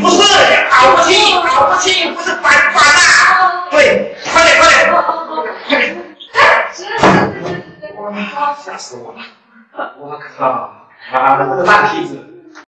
不是，跑不起，跑不起，不是反反啊！对，快点，快点，快点！哇，吓死我了！我靠，啊，那个烂梯子！